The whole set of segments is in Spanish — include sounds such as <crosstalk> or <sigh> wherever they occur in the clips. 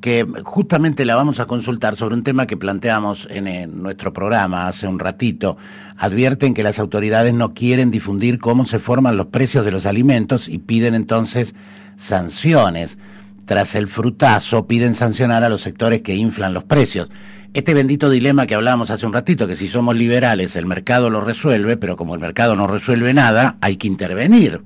que justamente la vamos a consultar sobre un tema que planteamos en, nuestro programa hace un ratito. Advierten que las autoridades no quieren difundir cómo se forman los precios de los alimentos y piden entonces sanciones. Tras el frutazo, piden sancionar a los sectores que inflan los precios. Este bendito dilema que hablábamos hace un ratito, que si somos liberales el mercado lo resuelve, pero como el mercado no resuelve nada, hay que intervenir.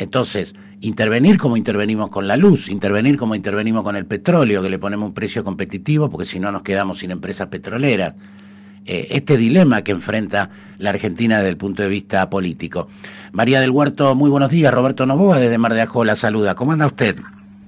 Entonces, intervenir como intervenimos con la luz, intervenir como intervenimos con el petróleo, que le ponemos un precio competitivo, porque si no nos quedamos sin empresas petroleras. Eh, este dilema que enfrenta la Argentina desde el punto de vista político. María del Huerto, muy buenos días. Roberto Novoa desde Mar de Ajó la saluda. ¿Cómo anda usted?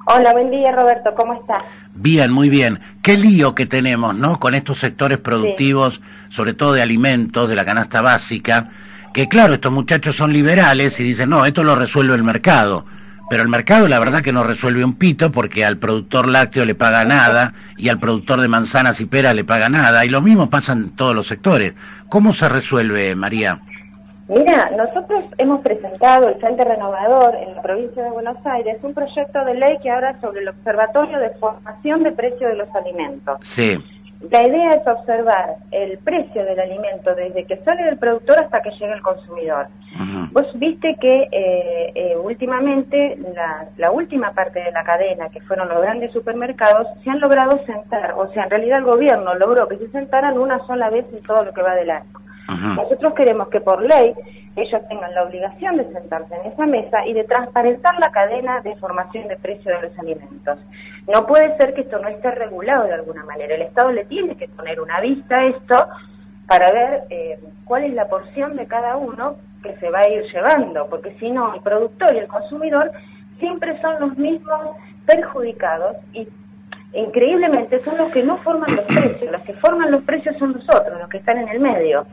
Hola, buen día Roberto, ¿cómo está? Bien, muy bien. Qué lío que tenemos, ¿no? Con estos sectores productivos, sobre todo de alimentos, de la canasta básica, que claro, estos muchachos son liberales y dicen, no, esto lo resuelve el mercado pero el mercado la verdad que no resuelve un pito porque al productor lácteo le paga nada y al productor de manzanas y peras le paga nada y lo mismo pasa en todos los sectores. ¿Cómo se resuelve, María? Mira, nosotros hemos presentado el Frente Renovador en la provincia de Buenos Aires un proyecto de ley que habla sobre el Observatorio de Formación de Precios de los Alimentos. Sí. La idea es observar el precio del alimento desde que sale del productor hasta que llega al consumidor. Vos viste que eh, eh, últimamente la, última parte de la cadena, que fueron los grandes supermercados, se han logrado sentar, o sea, en realidad el gobierno logró que se sentaran una sola vez en todo lo que va del año. Nosotros queremos que por ley ellos tengan la obligación de sentarse en esa mesa y de transparentar la cadena de formación de precio de los alimentos. No puede ser que esto no esté regulado de alguna manera. El Estado le tiene que poner una vista a esto para ver eh, cuál es la porción de cada uno que se va a ir llevando, porque si no, el productor y el consumidor siempre son los mismos perjudicados y increíblemente son los que no forman los precios, los que forman los precios son nosotros, los que están en el medio.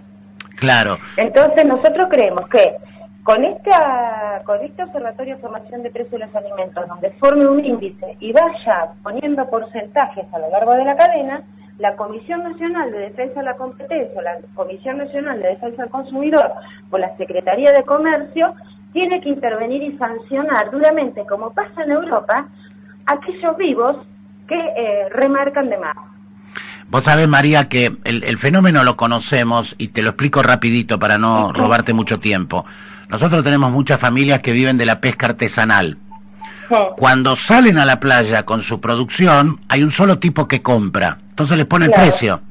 Claro. Entonces nosotros creemos que con esta con este observatorio de formación de precios de los alimentos, donde forme un índice y vaya poniendo porcentajes a lo largo de la cadena, la Comisión Nacional de Defensa de la Competencia, la Comisión Nacional de Defensa del Consumidor o la Secretaría de Comercio tiene que intervenir y sancionar duramente, como pasa en Europa, aquellos vivos que eh, remarcan de más. Vos sabés, María, que el, fenómeno lo conocemos y te lo explico rapidito para no robarte mucho tiempo. Nosotros tenemos muchas familias que viven de la pesca artesanal. Cuando salen a la playa con su producción, hay un solo tipo que compra. Entonces les pone el precio.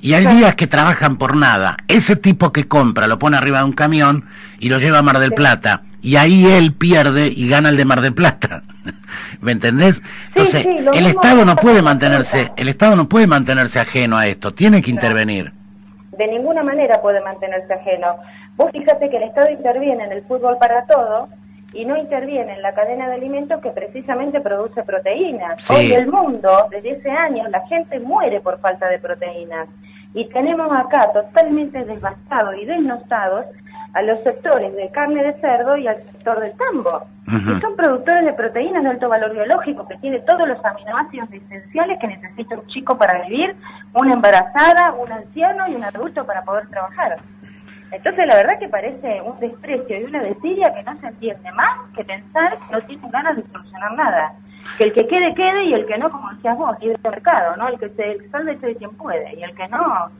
Y hay días que trabajan por nada. Ese tipo que compra lo pone arriba de un camión y lo lleva a Mar del Plata. Y ahí él pierde y gana el de Mar del Plata. <laughs> ¿Me entendés? Entonces, el Estado no puede mantenerse, el Estado no puede mantenerse ajeno a esto, tiene que intervenir. De ninguna manera puede mantenerse ajeno. Vos fíjate que el Estado interviene en el fútbol para todo y no interviene en la cadena de alimentos que precisamente produce proteínas. Hoy el mundo, desde ese año, la gente muere por falta de proteínas. Y tenemos acá totalmente devastados y desnostados a los sectores de carne de cerdo y al sector del tambo. Y son productores de proteínas de alto valor biológico, que tiene todos los aminoácidos esenciales que necesita un chico para vivir, una embarazada, un anciano y un adulto para poder trabajar. Entonces, la verdad que parece un desprecio y una desidia que no se entiende más que pensar que no tienen ganas de solucionar nada. Que el que quede, quede y el que no, como decías vos, del mercado, ¿no? El que se el salve de quien puede y el que no,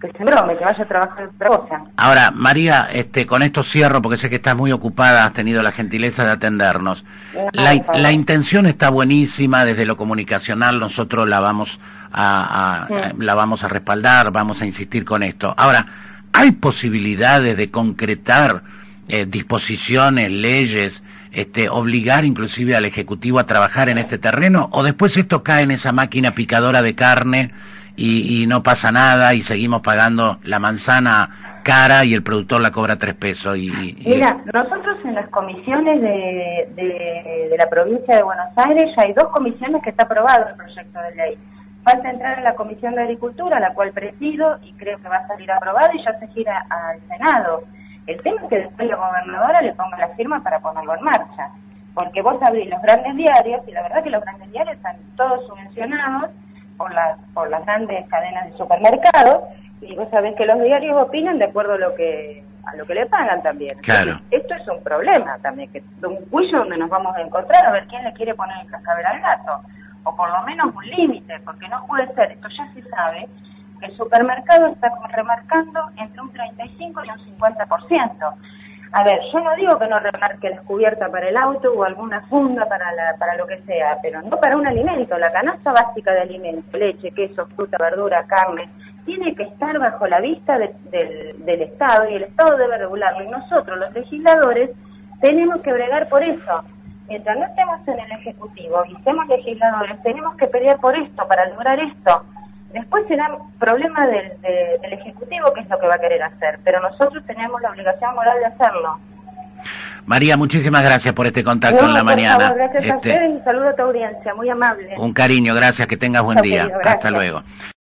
que se brome, que vaya a trabajar otra cosa. Ahora, María, este, con esto cierro porque sé que estás muy ocupada, has tenido la gentileza de atendernos. la, intención está buenísima desde lo comunicacional, nosotros la vamos a, la vamos a respaldar, vamos a insistir con esto. Ahora, ¿hay posibilidades de concretar eh, disposiciones, leyes, este, obligar inclusive al Ejecutivo a trabajar en este terreno? ¿O después esto cae en esa máquina picadora de carne? Y, no pasa nada y seguimos pagando la manzana cara y el productor la cobra tres pesos. Y, Mira, nosotros en las comisiones de, de, la provincia de Buenos Aires ya hay dos comisiones que está aprobado el proyecto de ley. Falta entrar en la Comisión de Agricultura, la cual presido y creo que va a salir aprobado y ya se gira al Senado. El tema es que después la gobernadora le ponga la firma para ponerlo en marcha. Porque vos abrís los grandes diarios y la verdad que los grandes diarios están todos subvencionados por las, por las grandes cadenas de supermercados Y vos sabés que los diarios opinan de acuerdo a lo que a lo que le pagan también. Claro. esto es un problema también, que un cuello donde nos vamos a encontrar a ver quién le quiere poner el cascabel al gato, o por lo menos un límite, porque no puede ser, esto ya se sabe, que el supermercado está remarcando entre un 35 y un 50%. A ver, yo no digo que no remarque la cubierta para el auto o alguna funda para, la, para lo que sea, pero no para un alimento. La canasta básica de alimentos, leche, queso, fruta, verdura, carne, tiene que estar bajo la vista del, del Estado y el Estado debe regularlo. Y nosotros, los legisladores, tenemos que bregar por eso. Mientras no estemos en el Ejecutivo y seamos legisladores, tenemos que pelear por esto, para lograr esto. Después será problema del, del Ejecutivo qué es lo que va a querer hacer, pero nosotros tenemos la obligación moral de hacerlo. María, muchísimas gracias por este contacto en la mañana. gracias a este, usted y saludo a tu audiencia, muy amable. Un cariño, gracias, que tengas buen día. Hasta luego.